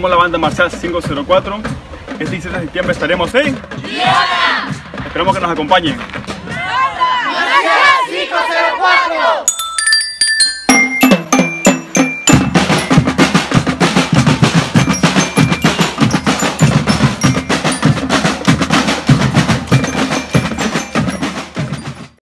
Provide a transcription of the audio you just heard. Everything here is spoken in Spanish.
somos la banda Marcial 504. Este 17 de septiembre estaremos en... Esperamos que nos acompañen.